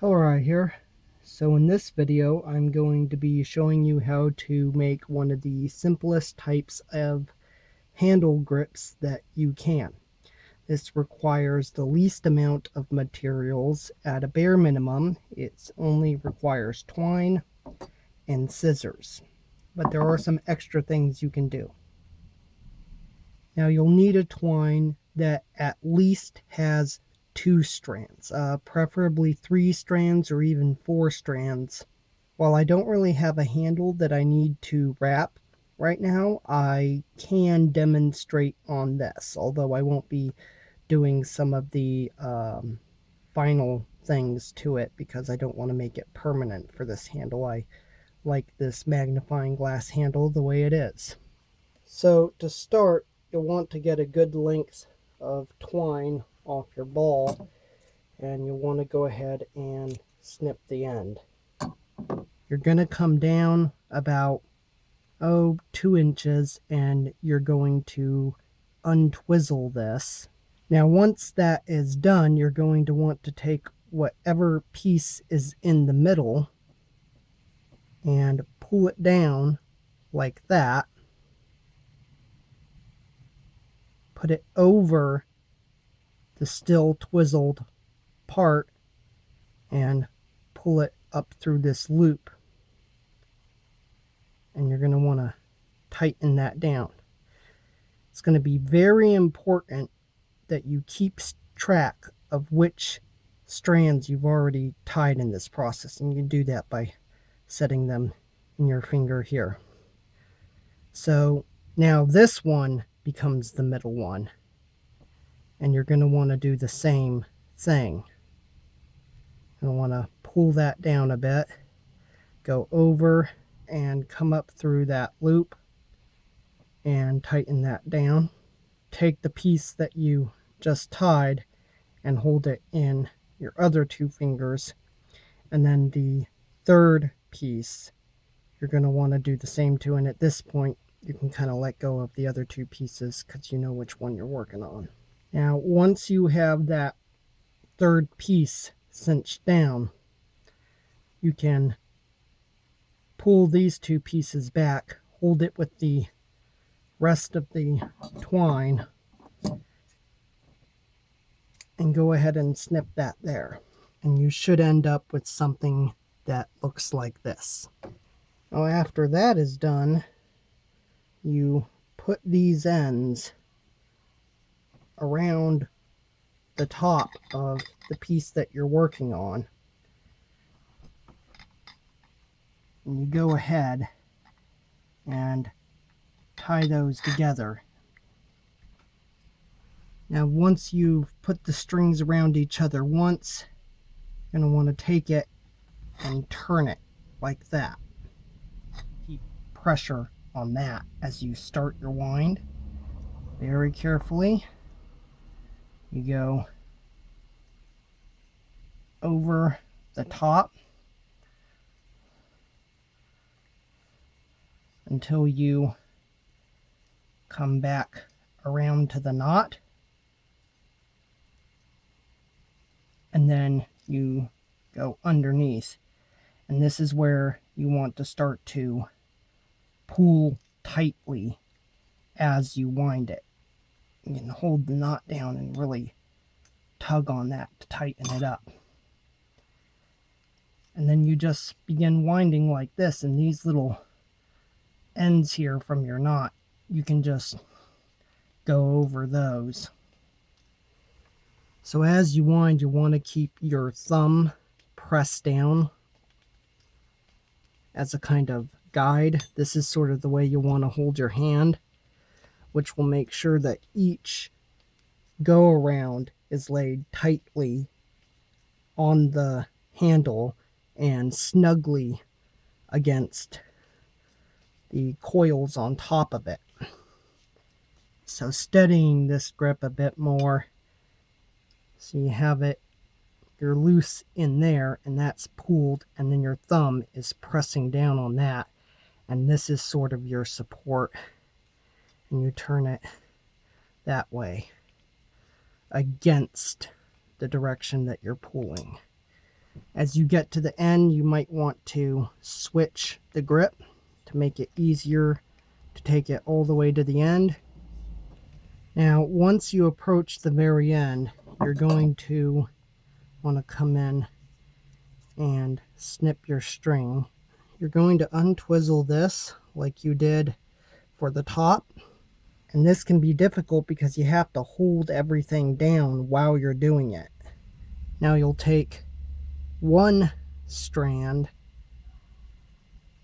Hello here. So in this video I'm going to be showing you how to make one of the simplest types of handle grips that you can. This requires the least amount of materials at a bare minimum. It only requires twine and scissors. But there are some extra things you can do. Now you'll need a twine that at least has two strands, uh, preferably three strands or even four strands. While I don't really have a handle that I need to wrap right now, I can demonstrate on this, although I won't be doing some of the um, final things to it because I don't want to make it permanent for this handle. I like this magnifying glass handle the way it is. So to start, you'll want to get a good length of twine off your ball and you'll want to go ahead and snip the end. You're going to come down about, oh, two inches and you're going to untwizzle this. Now once that is done, you're going to want to take whatever piece is in the middle and pull it down like that. Put it over the still twizzled part and pull it up through this loop. And you're going to want to tighten that down. It's going to be very important that you keep track of which strands you've already tied in this process. And you can do that by setting them in your finger here. So now this one becomes the middle one and you're going to want to do the same thing. You'll want to pull that down a bit, go over and come up through that loop and tighten that down. Take the piece that you just tied and hold it in your other two fingers and then the third piece you're going to want to do the same too and at this point you can kind of let go of the other two pieces because you know which one you're working on. Now, once you have that third piece cinched down, you can pull these two pieces back, hold it with the rest of the twine, and go ahead and snip that there. And you should end up with something that looks like this. Now after that is done, you put these ends around the top of the piece that you're working on. And you go ahead and tie those together. Now once you've put the strings around each other once, you're going to want to take it and turn it like that. Keep pressure on that as you start your wind very carefully you go over the top until you come back around to the knot. And then you go underneath. And this is where you want to start to pull tightly as you wind it can hold the knot down and really tug on that to tighten it up. And then you just begin winding like this and these little ends here from your knot, you can just go over those. So as you wind, you want to keep your thumb pressed down as a kind of guide. This is sort of the way you want to hold your hand which will make sure that each go around is laid tightly on the handle and snugly against the coils on top of it. So steadying this grip a bit more so you have it you're loose in there and that's pulled and then your thumb is pressing down on that and this is sort of your support and you turn it that way against the direction that you're pulling. As you get to the end, you might want to switch the grip to make it easier to take it all the way to the end. Now, once you approach the very end, you're going to want to come in and snip your string. You're going to untwizzle this like you did for the top. And this can be difficult because you have to hold everything down while you're doing it. Now you'll take one strand,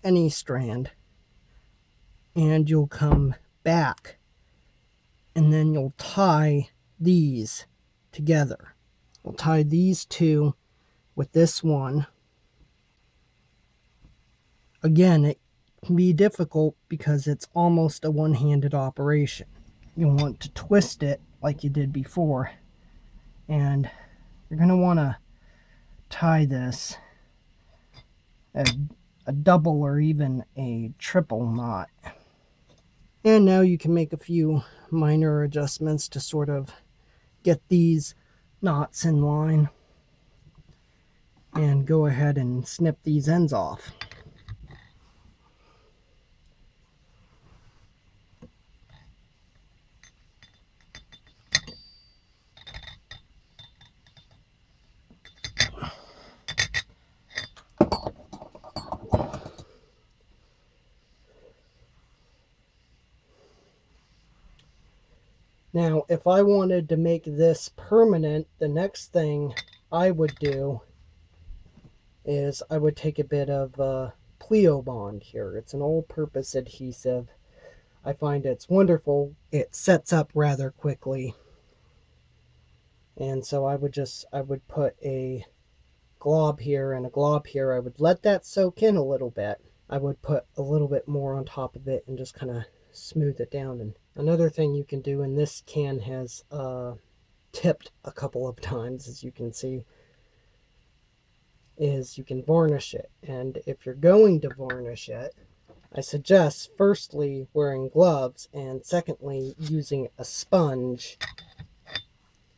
any strand, and you'll come back and then you'll tie these together. We'll tie these two with this one. Again, it can be difficult because it's almost a one-handed operation. You'll want to twist it like you did before. And you're going to want to tie this a, a double or even a triple knot. And now you can make a few minor adjustments to sort of get these knots in line and go ahead and snip these ends off. Now, if I wanted to make this permanent, the next thing I would do is I would take a bit of uh, Pliobond here. It's an all-purpose adhesive. I find it's wonderful. It sets up rather quickly. And so I would just, I would put a glob here and a glob here. I would let that soak in a little bit. I would put a little bit more on top of it and just kind of smooth it down. And another thing you can do, and this can has uh, tipped a couple of times, as you can see, is you can varnish it. And if you're going to varnish it, I suggest firstly wearing gloves and secondly using a sponge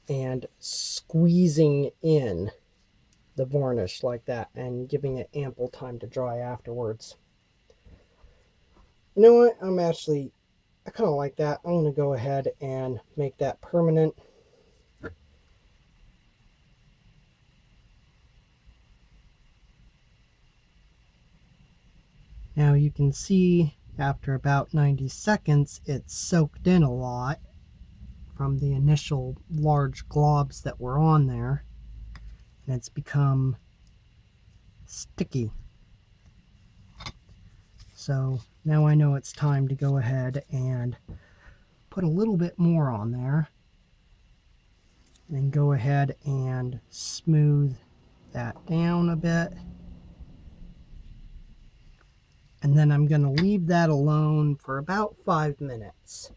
and squeezing in the varnish like that and giving it ample time to dry afterwards. You know what? I'm actually, I kind of like that. I'm going to go ahead and make that permanent. Now you can see after about 90 seconds it's soaked in a lot from the initial large globs that were on there and it's become sticky. So now I know it's time to go ahead and put a little bit more on there. And go ahead and smooth that down a bit. And then I'm going to leave that alone for about five minutes.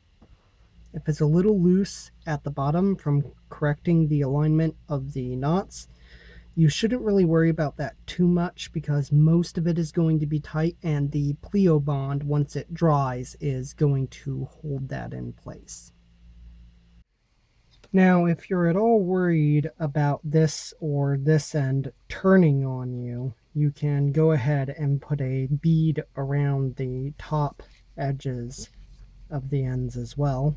If it's a little loose at the bottom from correcting the alignment of the knots, you shouldn't really worry about that too much because most of it is going to be tight and the Pliobond, once it dries, is going to hold that in place. Now, if you're at all worried about this or this end turning on you, you can go ahead and put a bead around the top edges of the ends as well.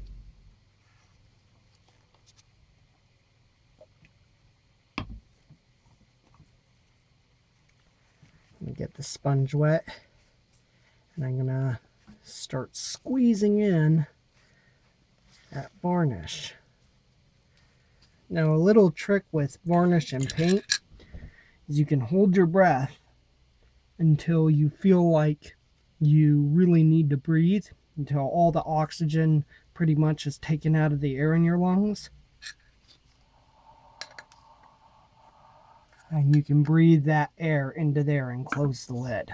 Get the sponge wet and I'm gonna start squeezing in that varnish. Now a little trick with varnish and paint is you can hold your breath until you feel like you really need to breathe until all the oxygen pretty much is taken out of the air in your lungs. And you can breathe that air into there and close the lid.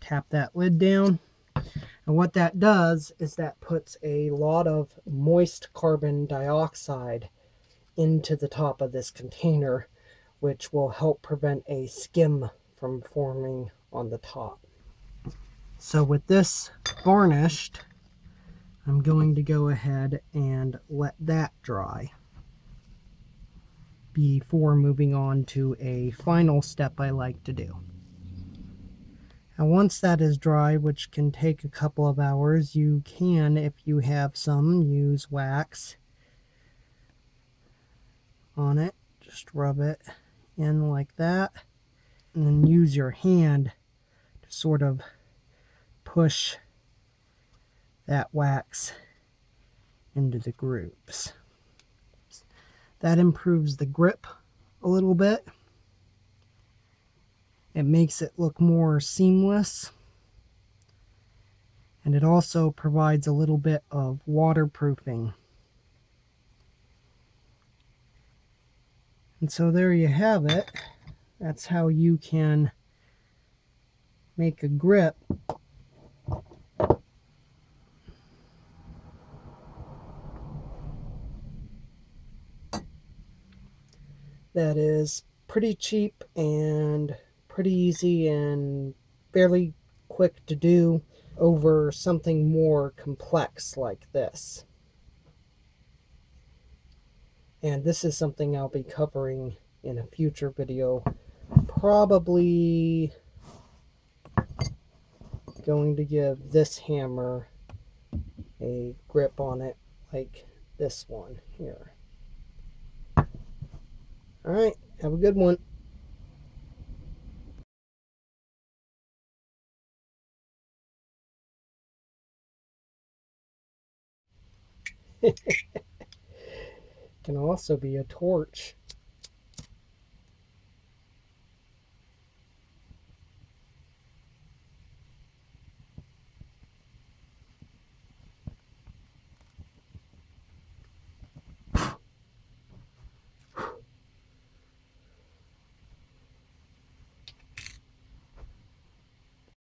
Tap that lid down. And what that does is that puts a lot of moist carbon dioxide into the top of this container, which will help prevent a skim from forming on the top. So with this varnished, I'm going to go ahead and let that dry. before moving on to a final step I like to do. Now once that is dry, which can take a couple of hours, you can, if you have some, use wax on it. Just rub it in like that. And then use your hand to sort of push that wax into the grooves. That improves the grip a little bit. It makes it look more seamless. And it also provides a little bit of waterproofing. And so there you have it. That's how you can make a grip that is pretty cheap and pretty easy and fairly quick to do over something more complex like this. And this is something I'll be covering in a future video. Probably going to give this hammer a grip on it like this one here. All right. Have a good one. can also be a torch.